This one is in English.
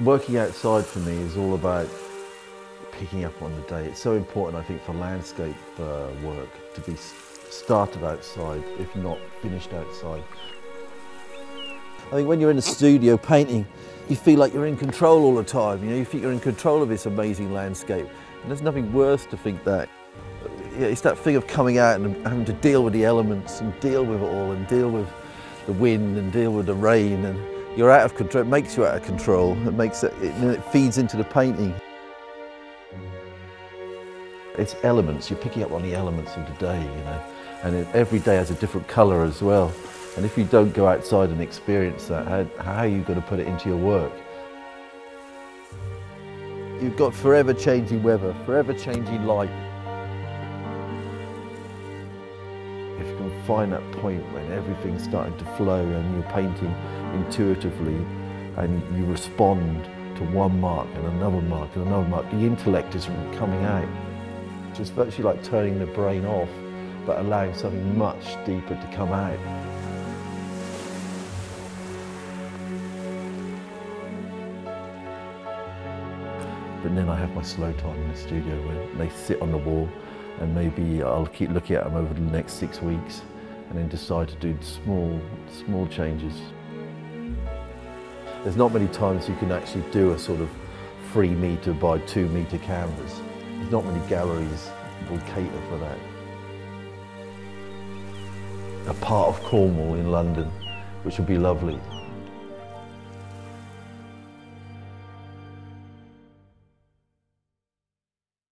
Working outside for me is all about picking up on the day. It's so important, I think, for landscape uh, work to be started outside, if not finished outside. I think when you're in a studio painting, you feel like you're in control all the time. You know, you think you're in control of this amazing landscape. And there's nothing worse to think that. It's that thing of coming out and having to deal with the elements and deal with it all and deal with the wind and deal with the rain and you're out of control. It makes you out of control. It makes it, it, it feeds into the painting. It's elements. You're picking up on the elements of the day, you know, and it, every day has a different colour as well. And if you don't go outside and experience that, how, how are you going to put it into your work? You've got forever changing weather, forever changing light. If you can find that point when everything's starting to flow and you're painting intuitively and you respond to one mark and another mark and another mark, the intellect is coming out. It's virtually like turning the brain off but allowing something much deeper to come out. But then I have my slow time in the studio where they sit on the wall and maybe I'll keep looking at them over the next six weeks and then decide to do small, small changes. There's not many times you can actually do a sort of three metre by two metre canvas. There's not many galleries that will cater for that. A part of Cornwall in London, which would be lovely.